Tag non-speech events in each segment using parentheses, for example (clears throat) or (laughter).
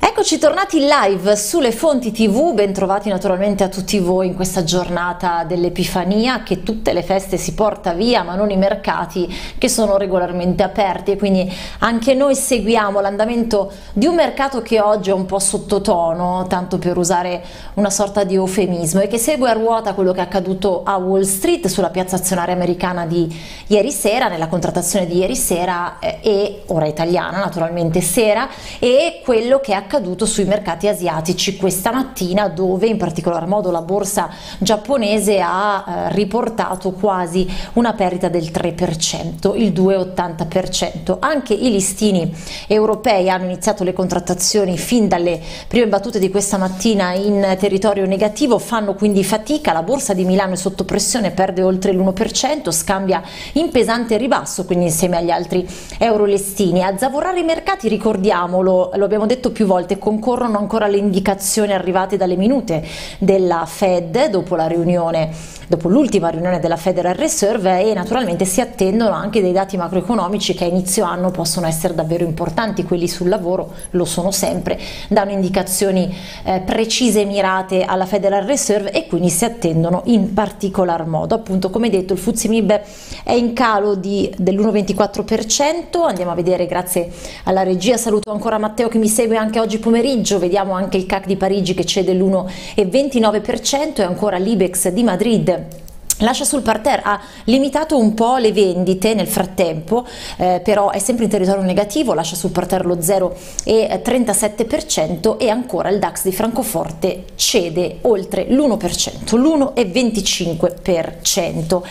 Eccoci tornati live sulle fonti tv, bentrovati naturalmente a tutti voi in questa giornata dell'Epifania che tutte le feste si porta via ma non i mercati che sono regolarmente aperti. E quindi anche noi seguiamo l'andamento di un mercato che oggi è un po' sottotono, tanto per usare una sorta di eufemismo e che segue a ruota quello che è accaduto a Wall Street sulla piazza azionaria americana di ieri sera, nella contrattazione di ieri sera eh, e ora italiana naturalmente sera e quello che è accaduto sui mercati asiatici questa mattina dove in particolar modo la borsa giapponese ha eh, riportato quasi una perdita del 3%, il 2,80%. Anche i listini europei hanno iniziato le contrattazioni fin dalle prime battute di questa mattina in territorio negativo, fanno quindi fatica, la borsa di Milano è sotto pressione, perde oltre l'1%, scambia in pesante ribasso, quindi insieme agli altri euro listini. A zavorrare i mercati, ricordiamolo, lo abbiamo detto più volte, volte concorrono ancora le indicazioni arrivate dalle minute della Fed dopo la riunione, dopo l'ultima riunione della Federal Reserve e naturalmente si attendono anche dei dati macroeconomici che a inizio anno possono essere davvero importanti, quelli sul lavoro lo sono sempre, danno indicazioni eh, precise e mirate alla Federal Reserve e quindi si attendono in particolar modo. Appunto come detto il Fuzzi Mib è in calo dell'1,24%, andiamo a vedere grazie alla regia, saluto ancora Matteo che mi segue anche oggi oggi pomeriggio. Vediamo anche il CAC di Parigi che cede l'1,29% e ancora l'Ibex di Madrid Lascia sul parterre, ha limitato un po' le vendite nel frattempo, eh, però è sempre in territorio negativo, lascia sul parterre lo 0,37% e ancora il DAX di Francoforte cede oltre l'1%, l'1,25%.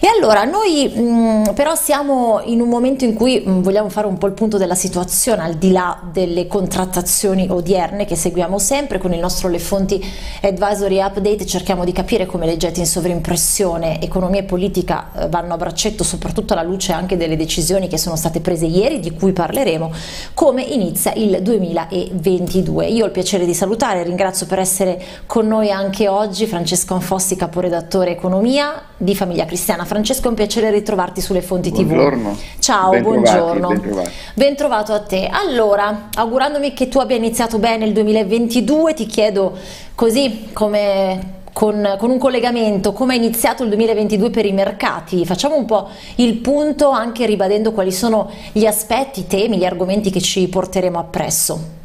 E allora noi mh, mm, però siamo in un momento in cui mh, mm, vogliamo fare un po' il punto della situazione al di là delle contrattazioni odierne che seguiamo sempre con il nostro Le Fonti Advisory Update, cerchiamo di capire come leggete in sovrimpressione comunicazione, economia e politica eh, vanno a braccetto soprattutto alla luce anche delle decisioni che sono state prese ieri, di cui parleremo, come inizia il 2022. Io ho il piacere di salutare, ringrazio per essere con noi anche oggi Francesco Anfossi, caporedattore economia di Famiglia Cristiana. Francesco, è un piacere ritrovarti sulle fonti buongiorno. TV. Ciao, ben buongiorno. ben, ben trovato a te. Allora, augurandomi che tu abbia iniziato bene il 2022, ti chiedo così come con, con, un collegamento, come è iniziato il 2022 per i mercati. Facciamo un po' il punto anche ribadendo quali sono gli aspetti, i temi, gli argomenti che ci porteremo appresso.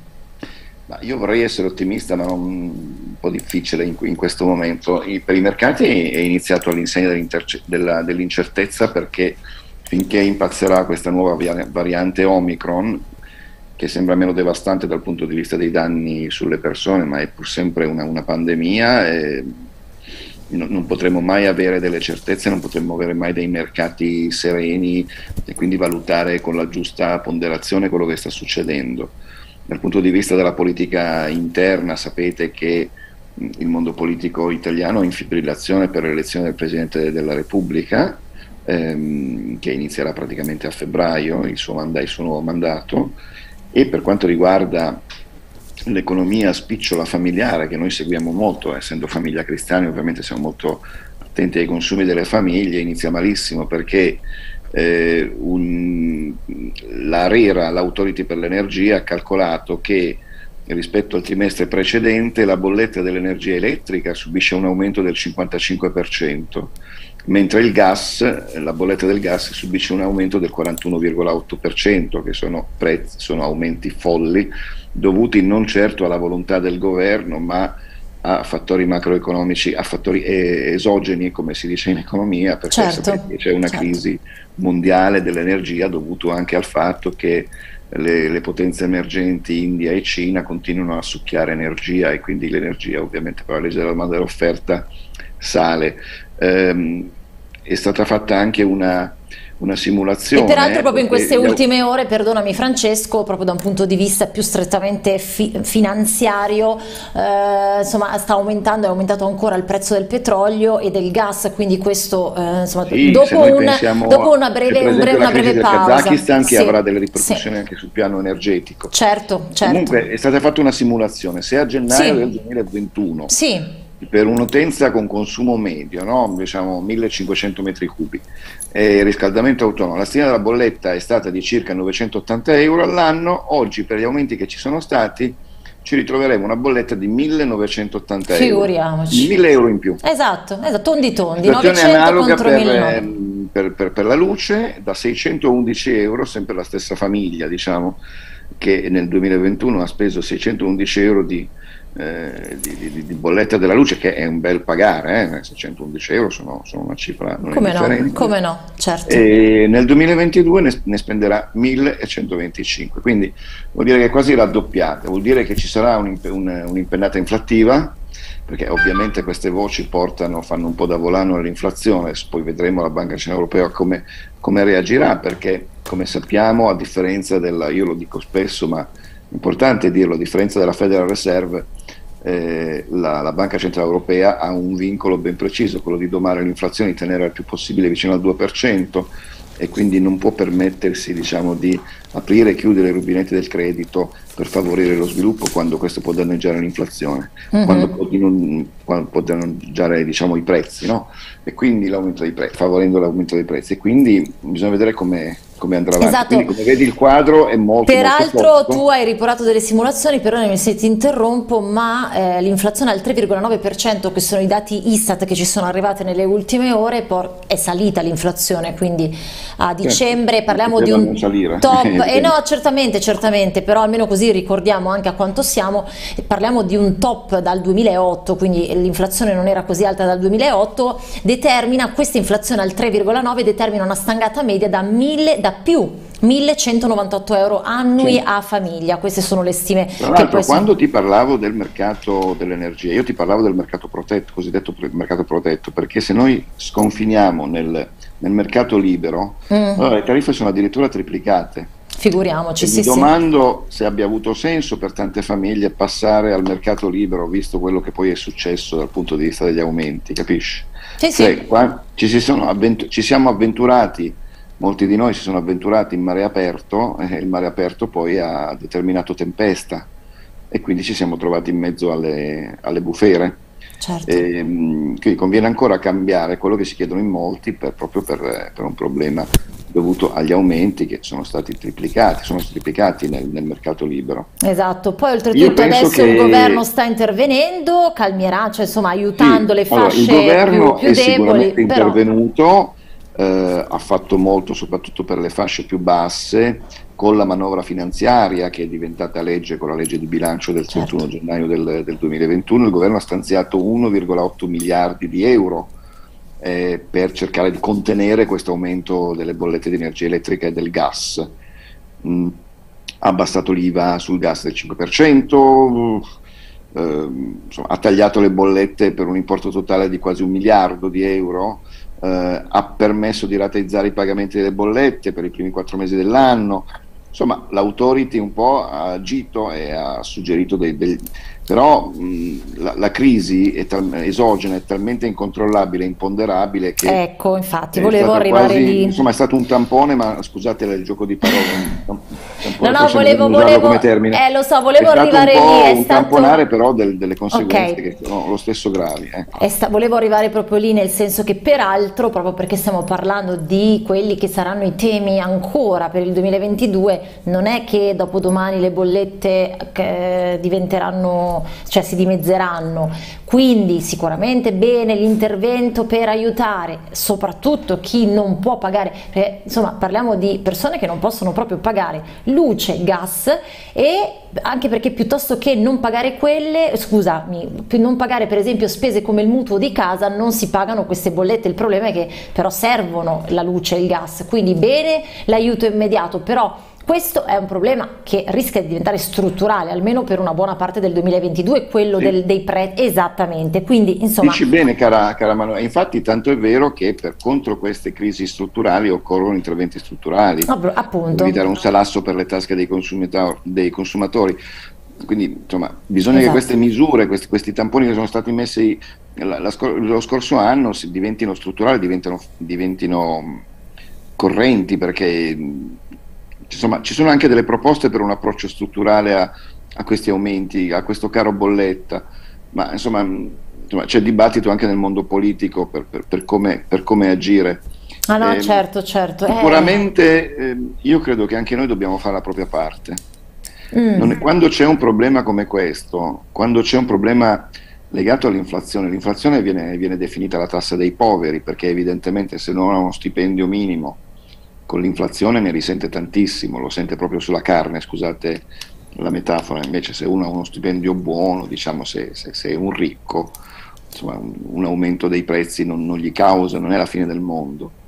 Ma io vorrei essere ottimista, ma un po' difficile in, in questo momento. I, per i mercati è iniziato all'insegna dell'incertezza perché finché impazzerà questa nuova variante Omicron, che sembra meno devastante dal punto di vista dei danni sulle persone, ma è pur sempre una, una pandemia. E non, non potremo mai avere delle certezze, non potremo avere mai dei mercati sereni e quindi valutare con la giusta ponderazione quello che sta succedendo. Dal punto di vista della politica interna sapete che il mondo politico italiano è in fibrillazione per l'elezione del Presidente della Repubblica, ehm, che inizierà praticamente a febbraio il suo, manda- il suo nuovo mandato e per quanto riguarda l'economia spicciola familiare che noi seguiamo molto, essendo famiglia cristiana ovviamente siamo molto attenti ai consumi delle famiglie, inizia malissimo perché eh, un, l'ARERA, l'Autority per l'Energia, ha calcolato che rispetto al trimestre precedente la bolletta dell'energia elettrica subisce un aumento del 55% mentre il gas, la bolletta del gas subisce un aumento del 41,8%, che sono, prezzi, sono aumenti folli dovuti non certo alla volontà del governo, ma a fattori macroeconomici, a fattori esogeni, come si dice in economia, perché certo, c'è una certo. crisi mondiale dell'energia dovuto anche al fatto che le, le, potenze emergenti India e Cina continuano a succhiare energia e quindi l'energia ovviamente per la legge della domanda e dell'offerta sale. Um, è stata fatta anche una, una simulazione. E peraltro proprio in queste ultime ore, perdonami Francesco, proprio da un punto di vista più strettamente fi finanziario, eh, insomma sta aumentando, è aumentato ancora il prezzo del petrolio e del gas, quindi questo eh, insomma, sì, dopo, un, dopo, una breve, un breve, una breve pausa. Kazakistan che sì, avrà delle ripercussioni sì. anche sul piano energetico. Certo, certo. Comunque è stata fatta una simulazione, se a gennaio del 2021 sì per un'utenza con consumo medio, no? diciamo 1500 metri cubi, e riscaldamento autonomo, la stima della bolletta è stata di circa 980 euro all'anno, oggi per gli aumenti che ci sono stati ci ritroveremo una bolletta di 1980 euro. Figuriamoci. 1000 euro in più. Esatto, esatto tondi tondi, Situazione analoga per, per, per, per, la luce, da 611 euro, sempre la stessa famiglia, diciamo, che nel 2021 ha speso 611 euro di eh, di, di, di, bolletta della luce che è un bel pagare, eh? 611 euro sono, sono una cifra non come no, come no, certo. E nel 2022 ne, ne, spenderà 1125, quindi vuol dire che è quasi raddoppiata, vuol dire che ci sarà un'impennata inflattiva, perché ovviamente queste voci portano, fanno un po' da volano all'inflazione, poi vedremo la Banca Centrale Europea come, come reagirà, perché come sappiamo, a differenza della, io lo dico spesso, ma importante dirlo, a differenza della Federal Reserve, eh, la, la, Banca Centrale Europea ha un vincolo ben preciso, quello di domare l'inflazione, di tenere il più possibile vicino al 2% e quindi non può permettersi diciamo, di aprire e chiudere i rubinetti del credito per favorire lo sviluppo quando questo può danneggiare l'inflazione, mm-hmm. quando, può, non, quando può danneggiare diciamo, i prezzi, no? e quindi l'aumento dei prezzi, favorendo l'aumento dei prezzi. E quindi bisogna vedere come come andrà avanti. Esatto. Quindi, come vedi il quadro è molto Peraltro molto tu hai riportato delle simulazioni, però se ti interrompo, ma eh, l'inflazione al 3,9% che sono i dati Istat che ci sono arrivati nelle ultime ore è salita l'inflazione, quindi a certo. dicembre certo, parliamo di un top, (laughs) e eh no certamente, certamente, però almeno così ricordiamo anche a quanto siamo, parliamo di un top dal 2008, quindi l'inflazione non era così alta dal 2008, determina questa inflazione al 3,9 determina una stangata media da 1000 da più 1198 euro annui sì. a famiglia, queste sono le stime. Tra l'altro, quando sono... ti parlavo del mercato dell'energia, io ti parlavo del mercato protetto, cosiddetto mercato protetto, perché se noi sconfiniamo nel, nel mercato libero, mm. allora le tariffe sono addirittura triplicate. Figuriamoci, sì, mi domando sì. se abbia avuto senso per tante famiglie passare al mercato libero, visto quello che poi è successo dal punto di vista degli aumenti, capisci? Sì, cioè, sì. Qua ci, si avventu- ci siamo avventurati molti di noi si sono avventurati in mare aperto e il mare aperto poi ha determinato tempesta e quindi ci siamo trovati in mezzo alle, alle bufere. Certo. E, ehm, quindi conviene ancora cambiare quello che si chiedono in molti per, proprio per, per, un problema dovuto agli aumenti che sono stati triplicati, sono triplicati nel, nel mercato libero. Esatto, poi oltretutto adesso che... il governo sta intervenendo, calmierà, cioè insomma aiutando sì, le fasce allora, il governo più, più è deboli. Sicuramente intervenuto, eh, ha fatto molto soprattutto per le fasce più basse, con la manovra finanziaria che è diventata legge con la legge di bilancio del 31 certo. gennaio del, del, 2021, il governo ha stanziato 1,8 miliardi di euro eh, per cercare di contenere questo aumento delle bollette di energia elettrica e del gas. Mm, ha abbassato l'IVA sul gas del 5%, eh, insomma, ha tagliato le bollette per un importo totale di quasi un miliardo di euro eh, ha permesso di rateizzare i pagamenti delle bollette per i primi quattro mesi dell'anno. Insomma, l'autority un po' ha agito e ha suggerito dei, dei, però mh, la, la, crisi è tal, esogena è talmente incontrollabile imponderabile che ecco infatti volevo arrivare quasi, lì insomma è stato un tampone ma scusate il gioco di parole un, no no volevo, volevo eh, lo so volevo arrivare lì è un stato tamponare però del, delle conseguenze okay. che sono lo stesso gravi ecco. sta, volevo arrivare proprio lì nel senso che peraltro proprio perché stiamo parlando di quelli che saranno i temi ancora per il 2022 non è che dopo domani le bollette eh, diventeranno cioè si dimezzeranno. Quindi sicuramente bene l'intervento per aiutare soprattutto chi non può pagare, perché, insomma parliamo di persone che non possono proprio pagare luce, gas e anche perché piuttosto che non pagare quelle, scusami, non pagare per esempio spese come il mutuo di casa, non si pagano queste bollette, il problema è che però servono la luce e il gas, quindi bene l'aiuto immediato, però questo è un problema che rischia di diventare strutturale, almeno per una buona parte del 2022, quello sì. del, dei prezzi, esattamente. Quindi, insomma... Dici bene, cara, cara Manuela, infatti tanto è vero che per contro queste crisi strutturali occorrono interventi strutturali. Oh, appunto. Evitare un salasso per le tasche dei, consumatori. Dei consumatori. Quindi, insomma, bisogna esatto. che queste misure, questi, questi, tamponi che sono stati messi la, la, lo scorso anno diventino strutturali, diventino, diventino correnti, perché insomma, ci sono anche delle proposte per un approccio strutturale a, a questi aumenti, a questo caro bolletta, ma insomma, insomma c'è dibattito anche nel mondo politico per, per, per, come, per come, agire. Ah no, eh, certo, certo. Sicuramente eh. eh, io credo che anche noi dobbiamo fare la propria parte. Mm. È, quando c'è un problema come questo, quando c'è un problema legato all'inflazione, l'inflazione viene, viene definita la tassa dei poveri perché evidentemente se non ha uno stipendio minimo con l'inflazione ne risente tantissimo, lo sente proprio sulla carne, scusate la metafora, invece se uno ha uno stipendio buono, diciamo se, se, se è un ricco, insomma, un, un, aumento dei prezzi non, non, gli causa, non è la fine del mondo.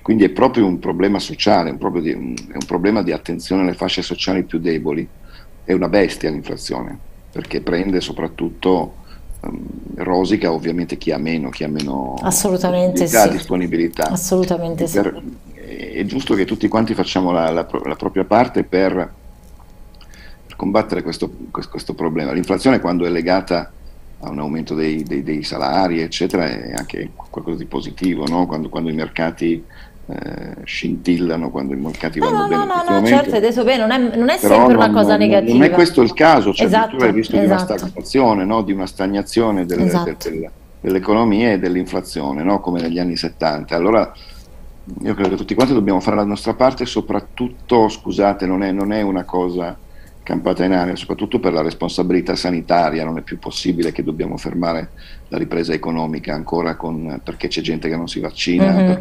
Quindi è proprio un problema sociale, un, di, un, è un problema di attenzione alle fasce sociali più deboli. È una bestia l'inflazione, perché prende soprattutto um, rosica ovviamente chi ha meno, chi ha meno Assolutamente sì. disponibilità. Assolutamente per, sì. È giusto che tutti quanti facciamo la, la, la propria parte per, per combattere questo, questo, problema. L'inflazione quando è legata a un aumento dei, dei, dei, salari, eccetera, è anche qualcosa di positivo, no? quando, quando, i mercati eh, scintillano, quando i mercati no, vanno no, bene. No, no, no, certo, hai detto bene, non è, non è sempre una cosa negativa. Non è questo il caso, c'è esatto, addirittura il rischio esatto. di una esatto. stagnazione, no? di una stagnazione del, esatto. del, del, dell'economia e dell'inflazione, no? come negli anni 70. Allora io credo che tutti quanti dobbiamo fare la nostra parte, soprattutto, scusate, non è, non è una cosa campata in aria, soprattutto per la responsabilità sanitaria, non è più possibile che dobbiamo fermare la ripresa economica ancora con, perché c'è gente che non si vaccina. Mm-hmm.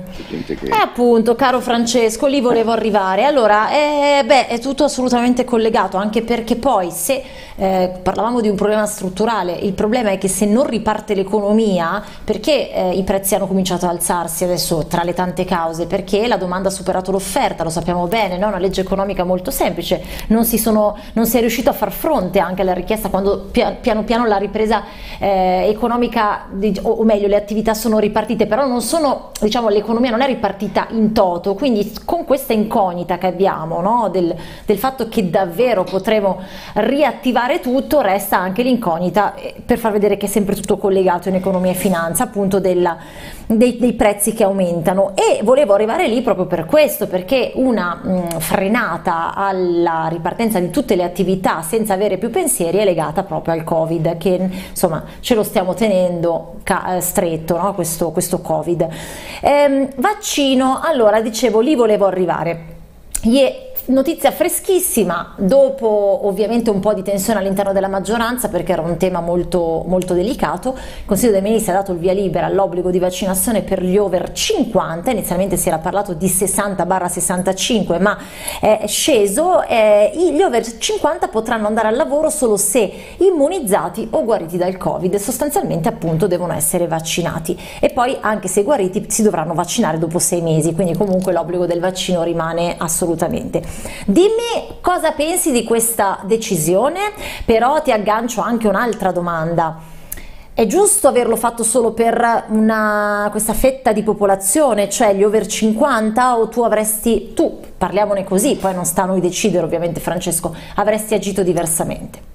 Che... Eh appunto, caro Francesco, lì volevo arrivare. Allora, eh, beh, è tutto assolutamente collegato, anche perché poi se eh, parlavamo di un problema strutturale, il problema è che se non riparte l'economia, perché eh, i prezzi hanno cominciato ad alzarsi adesso tra le tante cause? Perché la domanda ha superato l'offerta, lo sappiamo bene, no? una legge economica molto semplice, non si, sono, non si è riuscito a far fronte anche alla richiesta quando piano piano la ripresa eh, economica o meglio le attività sono ripartite, però non sono, diciamo, l'economia non è ripartita in toto, quindi con questa incognita che abbiamo no? del, del, fatto che davvero potremo riattivare tutto, resta anche l'incognita eh, per far vedere che è sempre tutto collegato in economia e finanza, appunto della, dei, dei, prezzi che aumentano e volevo arrivare lì proprio per questo, perché una mh, frenata alla ripartenza di tutte le attività senza avere più pensieri è legata proprio al Covid, che insomma ce lo stiamo tenendo tenendo eh, stretto no? questo, questo Covid. Ehm, vaccino, allora dicevo, lì volevo arrivare. Yeah Notizia freschissima, dopo ovviamente un po' di tensione all'interno della maggioranza perché era un tema molto, molto delicato, il Consiglio dei Ministri ha dato il via libera all'obbligo di vaccinazione per gli over 50, inizialmente si era parlato di 60-65 ma è sceso, eh, gli over 50 potranno andare al lavoro solo se immunizzati o guariti dal Covid, sostanzialmente appunto devono essere vaccinati e poi anche se guariti si dovranno vaccinare dopo sei mesi, quindi comunque l'obbligo del vaccino rimane assolutamente. Dimmi cosa pensi di questa decisione, però ti aggancio anche un'altra domanda. È giusto averlo fatto solo per una, questa fetta di popolazione, cioè gli over 50, o tu avresti, tu, parliamone così, poi non sta a noi decidere ovviamente Francesco, avresti agito diversamente?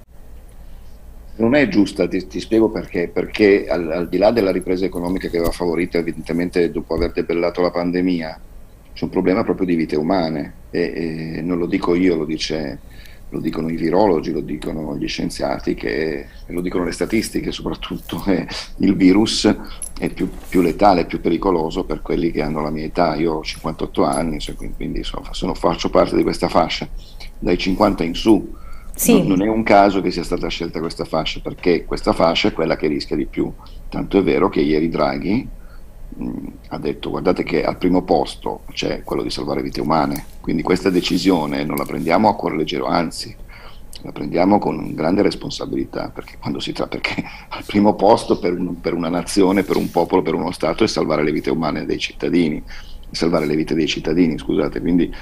Non è giusta, ti, ti spiego perché, perché al, al, di là della ripresa economica che aveva favorito evidentemente dopo aver debellato la pandemia, c'è un problema proprio di vite umane e, e non lo dico io, lo, dice, lo, dicono i virologi, lo dicono gli scienziati, che, lo dicono le statistiche soprattutto, (laughs) eh, il virus è più, più, letale, più pericoloso per quelli che hanno la mia età, io ho 58 anni, cioè, quindi insomma, sono, faccio parte di questa fascia, dai 50 in su. Sì. Non, non, è un caso che sia stata scelta questa fascia, perché questa fascia è quella che rischia di più. Tanto è vero che ieri Draghi, ha detto guardate che al primo posto c'è quello di salvare vite umane, quindi questa decisione non la prendiamo a cuore leggero, anzi la prendiamo con grande responsabilità, perché, quando si tratta, perché (laughs) al primo posto per, un, per, una nazione, per un popolo, per uno Stato è salvare le vite umane dei cittadini, salvare le vite dei cittadini, scusate, quindi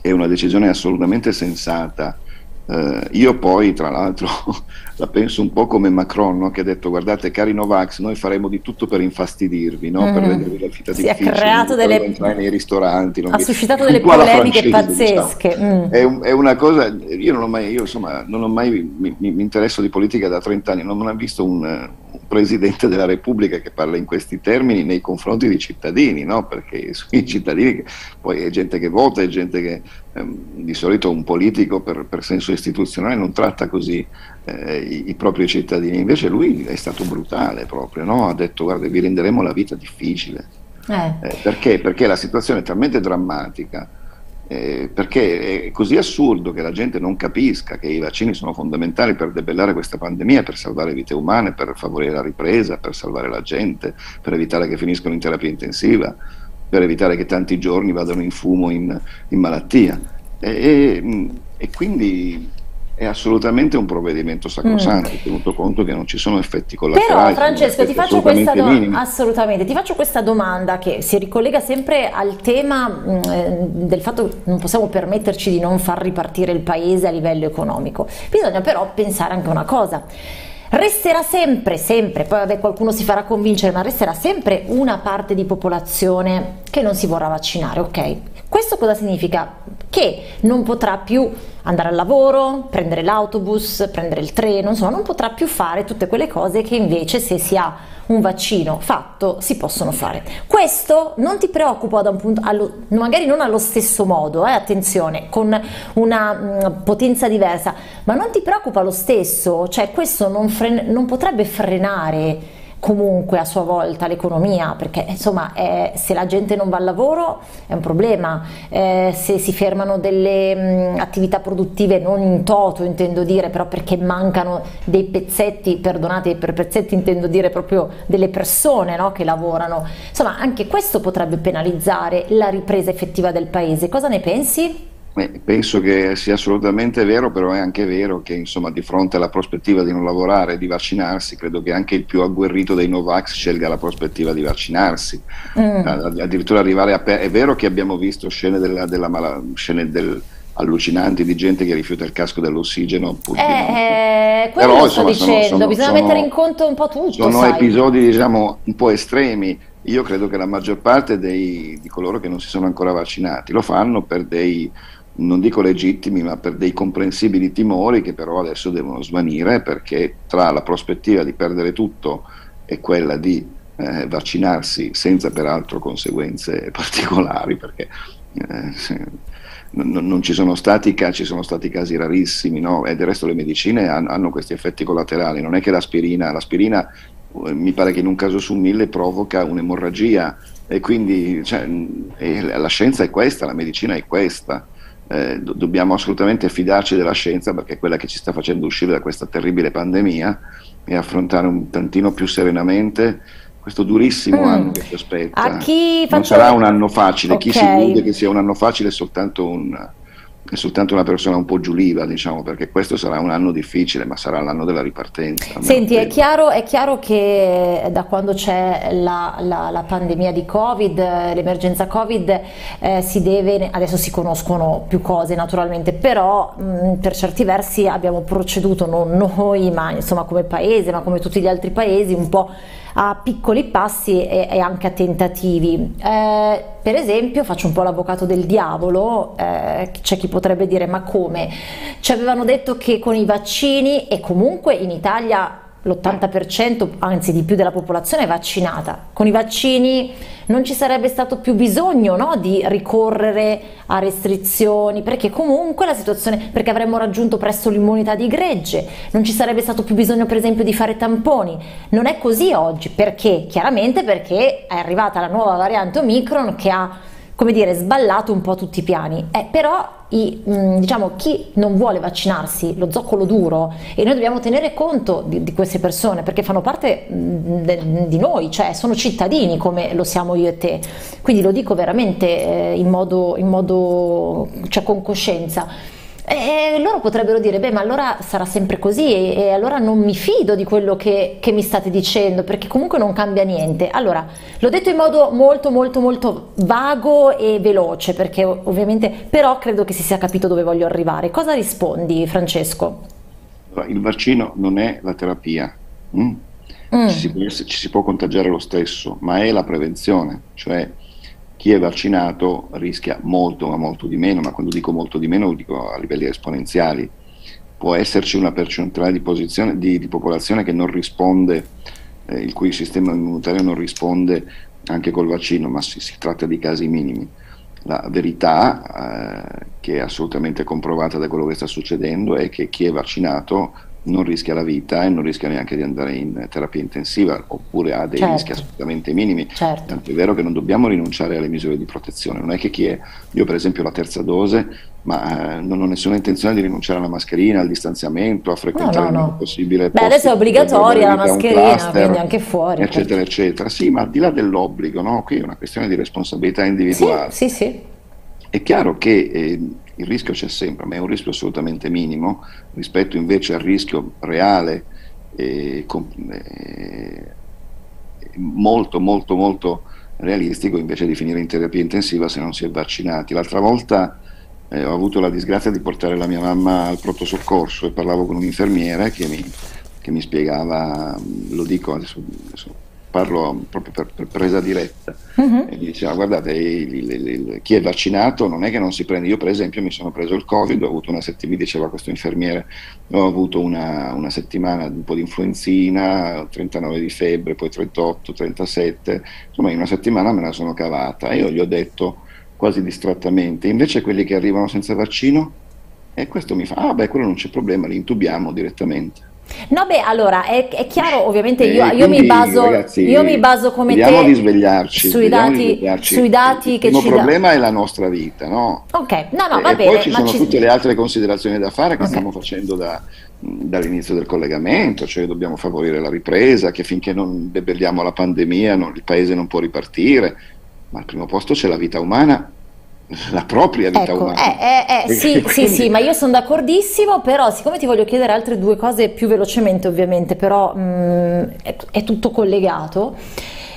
è una decisione assolutamente sensata Uh, io poi, tra l'altro, (laughs) la penso un po' come Macron, no? che ha detto: Guardate, cari Novax, noi faremo di tutto per infastidirvi, no? mm. per rendervi la vita si difficile. Ha creato delle... entrare nei ristoranti. ha vi... suscitato delle polemiche pazzesche. Diciamo. Mm. È, un, è, una cosa. Io non ho mai, io, insomma, non ho mai mi, mi, mi, interesso di politica da 30 anni, non ho mai visto un, presidente della Repubblica che parla in questi termini nei confronti dei cittadini, no? perché sui cittadini, poi è gente che vota, è gente che ehm, di solito un politico per, per senso istituzionale non tratta così eh, i, i, propri cittadini, invece lui è stato brutale proprio, no? ha detto guarda vi renderemo la vita difficile. Eh. Eh, perché? Perché la situazione è talmente drammatica eh, perché è così assurdo che la gente non capisca che i vaccini sono fondamentali per debellare questa pandemia, per salvare vite umane, per favorire la ripresa, per salvare la gente, per evitare che finiscono in terapia intensiva, per evitare che tanti giorni vadano in fumo in, in malattia. E, e, e quindi è assolutamente un provvedimento sacrosanto, mm. tenuto conto che non ci sono effetti collaterali. Però Francesco ti faccio, questa ti faccio questa domanda che si ricollega sempre al tema mm, eh, del fatto che non possiamo permetterci di non far ripartire il paese a livello economico. Bisogna però pensare anche a una cosa. Resterà sempre, sempre, poi vabbè qualcuno si farà convincere, ma resterà sempre una parte di popolazione che non si vorrà vaccinare, ok? Questo cosa significa? Che non potrà più andare al lavoro, prendere l'autobus, prendere il treno, insomma non potrà più fare tutte quelle cose che invece se si ha un vaccino fatto si possono fare. Questo non ti preoccupa da un punto, allo, magari non allo stesso modo, eh, attenzione, con una mh, mm, potenza diversa, ma non ti preoccupa lo stesso, cioè questo non, fren- non potrebbe frenare comunque a sua volta l'economia, perché insomma eh, se la gente non va al lavoro è un problema, eh, se si fermano delle mh, attività produttive non in toto intendo dire, però perché mancano dei pezzetti, perdonate per pezzetti intendo dire proprio delle persone no, che lavorano, insomma anche questo potrebbe penalizzare la ripresa effettiva del paese, cosa ne pensi? Eh, penso che sia assolutamente vero, però è anche vero che insomma, di fronte alla prospettiva di non lavorare e di vaccinarsi, credo che anche il più agguerrito dei Novax scelga la prospettiva di vaccinarsi. Mm. Addirittura arrivare a... È vero che abbiamo visto scene, della, della mala... scene del... allucinanti di gente che rifiuta il casco dell'ossigeno. Eh, eh, quello però, insomma, sto dicendo, sono, bisogna sono, mettere in conto un po' tutto. Sono sai. episodi diciamo un po' estremi. Io credo che la maggior parte dei, di coloro che non si sono ancora vaccinati lo fanno per dei non dico legittimi, ma per dei comprensibili timori che però adesso devono svanire perché tra la prospettiva di perdere tutto e quella di eh, vaccinarsi senza peraltro conseguenze (laughs) particolari, perché eh, non, non, ci sono stati ci sono stati casi rarissimi, no? e del resto le medicine hanno, hanno, questi effetti collaterali, non è che l'aspirina, l'aspirina eh, mi pare che in un caso su mille provoca un'emorragia e quindi cioè, e la scienza è questa, la medicina è questa eh, do- dobbiamo assolutamente fidarci della scienza perché è quella che ci sta facendo uscire da questa terribile pandemia e affrontare un tantino più serenamente questo durissimo mm. anno che ci aspetta. Non sarà un anno facile, okay. chi si illude che sia un anno facile è soltanto un, è soltanto una persona un po' giuliva, diciamo, perché questo sarà un anno difficile, ma sarà l'anno della ripartenza. Senti, è chiaro, è chiaro, che da quando c'è la, la, la, pandemia di Covid, l'emergenza Covid, eh, si deve, adesso si conoscono più cose naturalmente, però mh, per certi versi abbiamo proceduto, non noi, ma insomma come paese, ma come tutti gli altri paesi, un po' a piccoli passi e, e anche a tentativi. Eh, per esempio, faccio un po' l'avvocato del diavolo, eh, c'è chi potrebbe dire ma come? Ci avevano detto che con i vaccini e comunque in Italia l'80%, anzi di più della popolazione è vaccinata. Con i vaccini non ci sarebbe stato più bisogno no, di ricorrere a restrizioni, perché comunque la situazione, perché avremmo raggiunto presto l'immunità di gregge, non ci sarebbe stato più bisogno per esempio di fare tamponi. Non è così oggi, perché? Chiaramente perché è arrivata la nuova variante Omicron che ha come dire, sballato un po' tutti i piani. Eh, però i, mm, diciamo, chi non vuole vaccinarsi, lo zoccolo duro, e noi dobbiamo tenere conto di, di queste persone perché fanno parte mm, de, di noi, cioè sono cittadini come lo siamo io e te. Quindi lo dico veramente eh, in modo, in modo cioè con coscienza e loro potrebbero dire, beh, ma allora sarà sempre così e, e allora non mi fido di quello che, che, mi state dicendo, perché comunque non cambia niente. Allora, l'ho detto in modo molto, molto, molto vago e veloce, perché ovviamente, però credo che si sia capito dove voglio arrivare. Cosa rispondi, Francesco? Il vaccino non è la terapia. Mm? Mm. Ci, si, ci si può contagiare lo stesso, ma è la prevenzione, cioè chi è vaccinato rischia molto, ma molto di meno, ma quando dico molto di meno lo dico a livelli esponenziali. Può esserci una percentuale di, di, di popolazione che non risponde, eh, il cui sistema immunitario non risponde anche col vaccino, ma si, si tratta di casi minimi. La verità, eh, che è assolutamente comprovata da quello che sta succedendo, è che chi è vaccinato non rischia la vita e non rischia neanche di andare in terapia intensiva oppure ha dei certo. rischi assolutamente minimi. Certo. Tanto è vero che non dobbiamo rinunciare alle misure di protezione. Non è che chi è, io per esempio la terza dose, ma eh, non ho nessuna intenzione di rinunciare alla mascherina, al distanziamento, a frequentare no, no, il no. possibile. Beh, adesso è obbligatoria la mascherina, cluster, quindi anche fuori. Eccetera, perché... eccetera. Sì, ma al di là dell'obbligo, no? qui è una questione di responsabilità individuale. Sì, sì, sì. È chiaro che eh, il rischio c'è sempre, ma è un rischio assolutamente minimo rispetto invece al rischio reale e eh, molto molto molto realistico invece di finire in terapia intensiva se non si è vaccinati. L'altra volta eh, ho avuto la disgrazia di portare la mia mamma al pronto soccorso e parlavo con un infermiere che mi, che mi spiegava, lo dico adesso, adesso parlo proprio per, per presa diretta, uh-huh. e mi diceva guardate il, il, il, chi è vaccinato non è che non si prende, io per esempio mi sono preso il covid, ho avuto una settimana, mi diceva questo infermiere, ho avuto una, una settimana un po' di influenzina, 39 di febbre, poi 38, 37, insomma in una settimana me la sono cavata. E io gli ho detto quasi distrattamente, invece quelli che arrivano senza vaccino, e questo mi fa, ah beh quello non c'è problema, li intubiamo direttamente. No, beh, allora è, è chiaro, ovviamente io, eh, io, mi baso, ragazzi, io, mi baso, come te di svegliarci, sui dati, svegliarci. Sui dati che ci Il problema è la nostra vita, no? Ok, no, no, e, va e bene. Poi ci sono ci... tutte le altre considerazioni da fare che okay. stiamo facendo da, dall'inizio del collegamento, cioè dobbiamo favorire la ripresa, che finché non debelliamo la pandemia non, il paese non può ripartire, ma al primo posto c'è la vita umana la propria vita ecco, umana. Eh, eh, eh, sì, sì, sì, ma io sono d'accordissimo, però siccome ti voglio chiedere altre due cose più velocemente ovviamente, però mh, mm, è, è tutto collegato.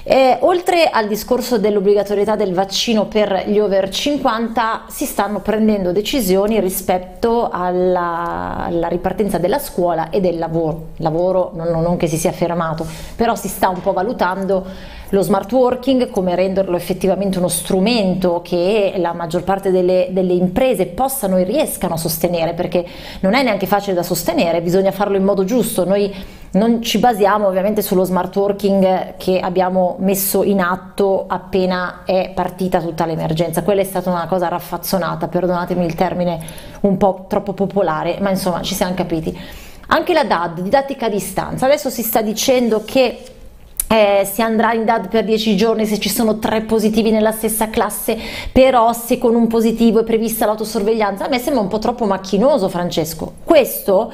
Eh, oltre al discorso dell'obbligatorietà del vaccino per gli over 50, si stanno prendendo decisioni rispetto alla, alla ripartenza della scuola e del lavoro. Lavoro non, non che si sia fermato, però si sta un po' valutando lo smart working, come renderlo effettivamente uno strumento che la maggior parte delle, delle, imprese possano e riescano a sostenere, perché non è neanche facile da sostenere, bisogna farlo in modo giusto. Noi non ci basiamo ovviamente sullo smart working che abbiamo messo in atto appena è partita tutta l'emergenza, quella è stata una cosa raffazzonata, perdonatemi il termine un po' troppo popolare, ma insomma ci siamo capiti. Anche la DAD, didattica a distanza, adesso si sta dicendo che eh, si andrà in DAD per 10 giorni se ci sono tre positivi nella stessa classe, però se con un positivo è prevista l'autosorveglianza, a me sembra un po' troppo macchinoso Francesco. Questo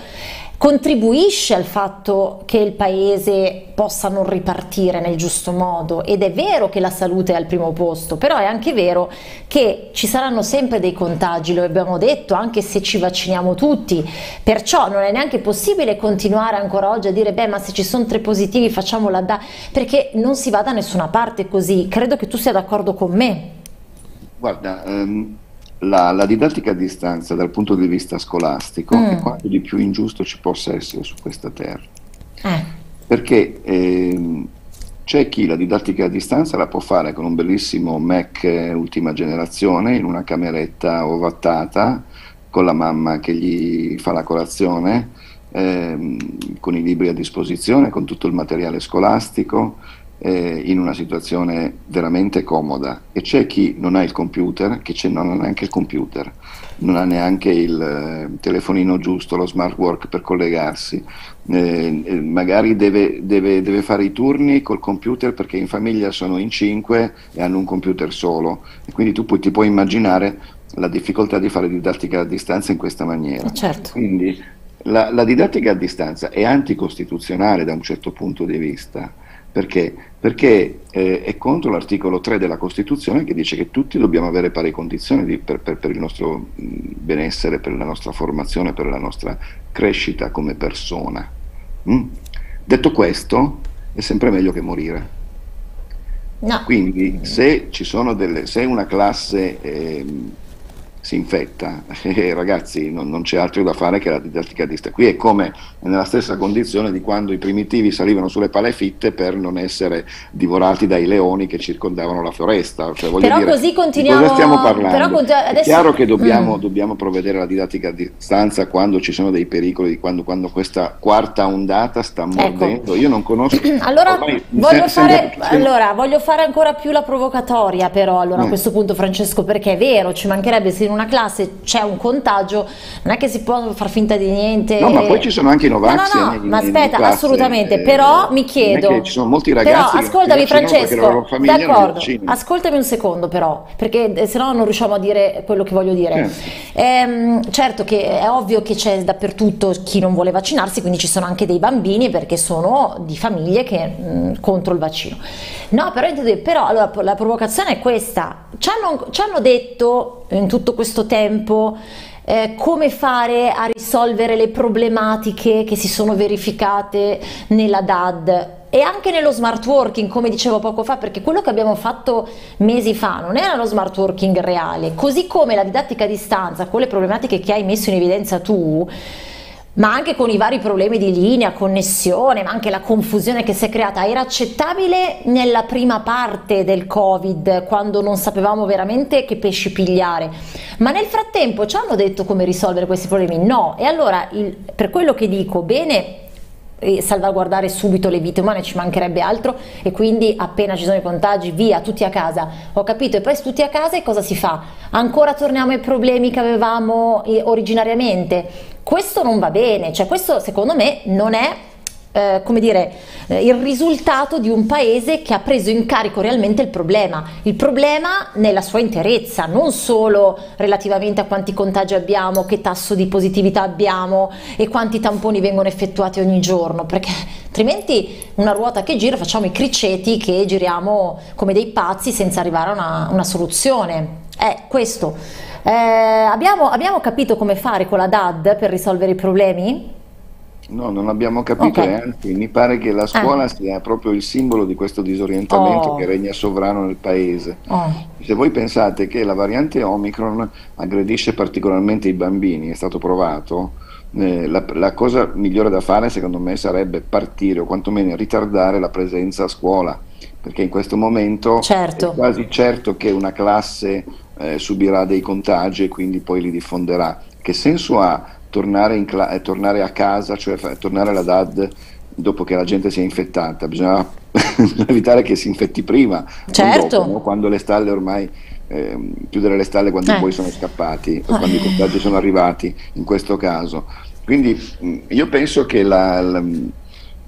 contribuisce al fatto che il paese possa non ripartire nel giusto modo. Ed è vero che la salute è al primo posto, però è anche vero che ci saranno sempre dei contagi, lo abbiamo detto, anche se ci vacciniamo tutti, perciò non è neanche possibile continuare ancora oggi a dire beh ma se ci sono tre positivi facciamola da, perché non si va da nessuna parte così, credo che tu sia d'accordo con me. Guarda, um la, la, didattica a distanza dal punto di vista scolastico mm. è quanto di più ingiusto ci possa essere su questa terra. Eh. Perché eh, c'è chi la didattica a distanza la può fare con un bellissimo Mac ultima generazione in una cameretta ovattata con la mamma che gli fa la colazione, eh, con i libri a disposizione, con tutto il materiale scolastico eh, in una situazione veramente comoda e c'è chi non ha il computer, che non ha neanche il computer, non ha neanche il eh, telefonino giusto, lo smart work per collegarsi, eh, eh, magari deve, deve, deve, fare i turni col computer perché in famiglia sono in cinque e hanno un computer solo e quindi tu pu- ti puoi immaginare la difficoltà di fare didattica a distanza in questa maniera. Certo. Quindi la, la didattica a distanza è anticostituzionale da un certo punto di vista perché? Perché eh, è contro l'articolo 3 della Costituzione che dice che tutti dobbiamo avere pari condizioni di, per, per, per, il nostro benessere, per la nostra formazione, per la nostra crescita come persona. Mm? Detto questo, è sempre meglio che morire. No. Quindi se, ci sono delle, se una classe eh, si infetta. (laughs) E ragazzi, non, non, c'è altro da fare che la didattica di sta. Qui è come nella stessa condizione di quando i primitivi salivano sulle palefitte per non essere divorati dai leoni che circondavano la foresta. Cioè, però dire, così continuiamo. Di cosa stiamo parlando? Però, adesso... È chiaro che dobbiamo, mm. dobbiamo, provvedere alla didattica a distanza quando ci sono dei pericoli, quando, quando questa quarta ondata sta ecco. mordendo. Ecco. Io non conosco. (clears throat) allora, voglio fare, allora, voglio fare ancora più la provocatoria, però, allora, mm. a questo punto, Francesco, perché è vero, ci mancherebbe se in una classe c'è un contagio, non è che si può far finta di niente. No, ma poi ci sono anche i Novax. No, no, no, ma aspetta, assolutamente, però mi chiedo... ci sono molti ragazzi però, ascoltami Francesco, d'accordo, ascoltami un secondo però, perché eh, se no non riusciamo a dire quello che voglio dire. Certo. Ehm, certo che è ovvio che c'è dappertutto chi non vuole vaccinarsi, quindi ci sono anche dei bambini perché sono di famiglie che mh, contro il vaccino. No, però, però allora, la provocazione è questa. Ci hanno, ci hanno detto in tutto questo tempo eh, come fare a risolvere le problematiche che si sono verificate nella DAD e anche nello smart working, come dicevo poco fa, perché quello che abbiamo fatto mesi fa non era lo smart working reale, così come la didattica a distanza, con le problematiche che hai messo in evidenza tu, ma anche con i vari problemi di linea, connessione, ma anche la confusione che si è creata, era accettabile nella prima parte del Covid, quando non sapevamo veramente che pesci pigliare. Ma nel frattempo ci hanno detto come risolvere questi problemi? No. E allora, il, per quello che dico, bene salvaguardare subito le vite umane, ci mancherebbe altro e quindi appena ci sono i contagi via, tutti a casa. Ho capito, e poi tutti a casa e cosa si fa? Ancora torniamo ai problemi che avevamo eh, originariamente. Questo non va bene, cioè questo secondo me non è eh, come dire, eh, il risultato di un paese che ha preso in carico realmente il problema, il problema nella sua interezza, non solo relativamente a quanti contagi abbiamo, che tasso di positività abbiamo e quanti tamponi vengono effettuati ogni giorno, perché altrimenti una ruota che gira facciamo i criceti che giriamo come dei pazzi senza arrivare a una, una soluzione. È questo. Eh, abbiamo, abbiamo capito come fare con la DAD per risolvere i problemi? No, non abbiamo capito okay. anzi mi pare che la scuola eh. sia proprio il simbolo di questo disorientamento oh. che regna sovrano nel paese. Oh. Se voi pensate che la variante Omicron aggredisce particolarmente i bambini, è stato provato, eh, la, la, cosa migliore da fare secondo me sarebbe partire o quantomeno ritardare la presenza a scuola, perché in questo momento certo. è quasi certo che una classe eh, subirà dei contagi e quindi poi li diffonderà. Che senso ha tornare, cla- eh, tornare a casa, cioè fa- tornare alla DAD dopo che la gente si è infettata, bisogna (laughs) evitare che si infetti prima, certo. dopo, no? quando le stalle ormai, eh, chiudere le stalle quando eh. poi sono scappati o quando i contagi sono arrivati, in questo caso. Quindi io penso che la, la,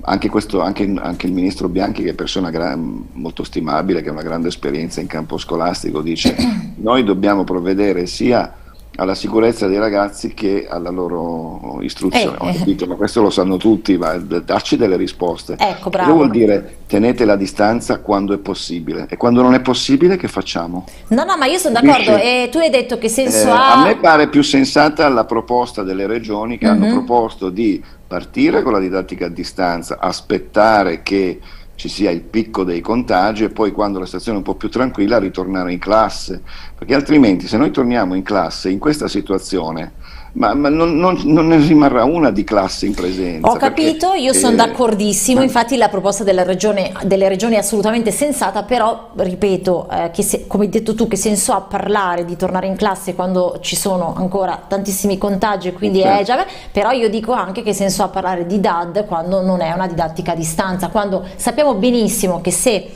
anche, questo, anche, anche, il ministro Bianchi, che è persona gra- molto stimabile, che ha una grande esperienza in campo scolastico, dice (clears throat) noi dobbiamo provvedere sia alla sicurezza dei ragazzi che alla loro istruzione. Eh, Ho capito, ma questo lo sanno tutti, ma dacci delle risposte. Ecco, bravo. Cosa vuol dire tenete la distanza quando è possibile? E quando non è possibile che facciamo? No, no, ma io sono d'accordo e tu hai detto che senso eh, ha... A me pare più sensata la proposta delle regioni che mm-hmm. hanno mhm. proposto di partire con la didattica a distanza, aspettare che ci sia il picco dei contagi e poi quando la situazione è un po' più tranquilla ritornare in classe, perché altrimenti se noi torniamo in classe in questa situazione ma, ma non, non, non, ne rimarrà una di classe in presenza. Ho capito, io sono eh, d'accordissimo, eh. infatti la proposta regione, delle regioni è assolutamente sensata, però ripeto, eh, che se, come hai detto tu, che senso ha parlare di tornare in classe quando ci sono ancora tantissimi contagi e quindi certo. è già, però io dico anche che senso ha parlare di DAD quando non è una didattica a distanza, quando sappiamo benissimo che se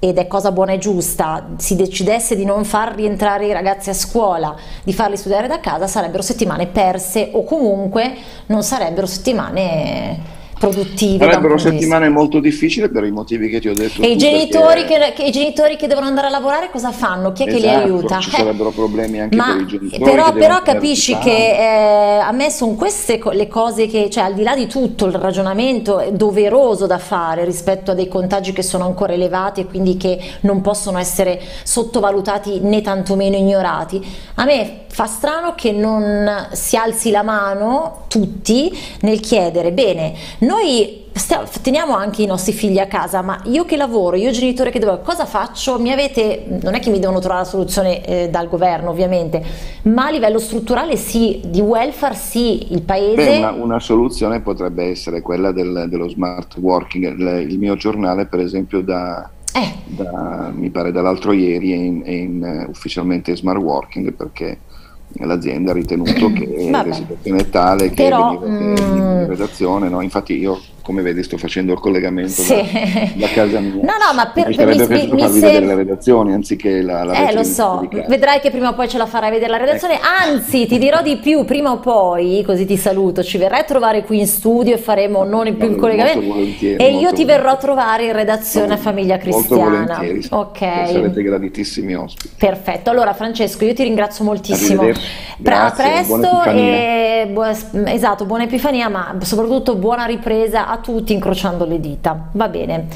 ed è cosa buona e giusta, si decidesse di non far rientrare i ragazzi a scuola, di farli studiare da casa, sarebbero settimane perse o comunque non sarebbero settimane produttive. Sarebbero settimane molto difficili per i motivi che ti ho detto. E i genitori, perché... che, i genitori, che, devono andare a lavorare cosa fanno? Chi è esatto, che li esatto, aiuta? Ci sarebbero problemi anche Ma, per i genitori. Però, però capisci che eh, a me sono queste le cose che, cioè al di là di tutto il ragionamento è doveroso da fare rispetto a dei contagi che sono ancora elevati e quindi che non possono essere sottovalutati né tantomeno ignorati. A me fa strano che non si alzi la mano tutti nel chiedere, bene, noi stiamo, teniamo anche i nostri figli a casa, ma io che lavoro, io genitore che devo, cosa faccio? Mi avete, non è che mi devono trovare la soluzione eh, dal governo ovviamente, ma a livello strutturale sì, di welfare sì, il paese... Beh, una, una, soluzione potrebbe essere quella del, dello smart working, il, il mio giornale per esempio da... Eh. Da, mi pare dall'altro ieri è, in, è in, uh, ufficialmente smart working perché l'azienda ha ritenuto (clears throat) che Vabbè. la situazione è tale che Però, venire mm, in redazione, no? infatti io come vedi sto facendo il collegamento sì. da, da, casa mia. No, no, ma per, mi sarebbe mi, mi, farvi vedere la redazione anziché la, la Eh, lo so, vedrai che prima o poi ce la farai vedere la redazione, ecco. anzi ti dirò di più, prima o poi, così ti saluto, ci verrai a trovare qui in studio e faremo non più il collegamento e io ti verrò a trovare in redazione a Famiglia Cristiana. Molto volentieri, ok. sarete graditissimi ospiti. Perfetto, allora Francesco io ti ringrazio moltissimo. Grazie, a presto e bu- esatto, buona Epifania, ma soprattutto buona ripresa a tutti incrociando le dita. Va bene.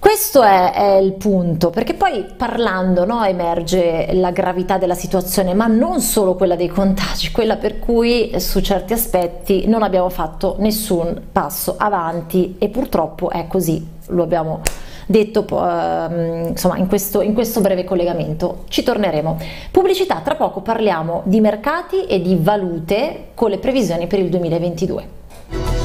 Questo è, è, il punto, perché poi parlando no, emerge la gravità della situazione, ma non solo quella dei contagi, (laughs) quella per cui su certi aspetti non abbiamo fatto nessun passo avanti e purtroppo è così, lo abbiamo detto uh, insomma in questo, in questo breve collegamento. Ci torneremo. Pubblicità, tra poco parliamo di mercati e di valute con le previsioni per il 2022.